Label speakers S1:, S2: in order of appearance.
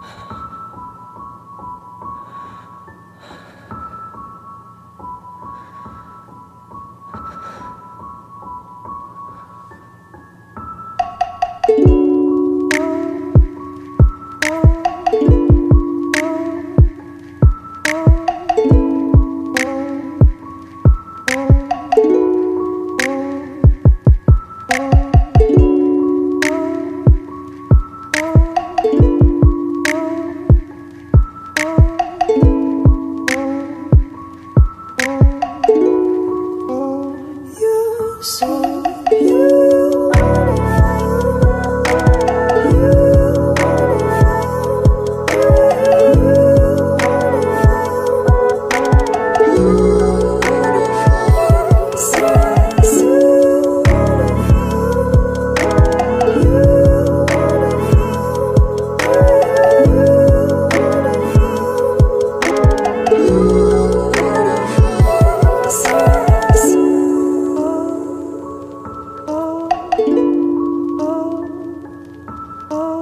S1: 了。So
S2: Oh.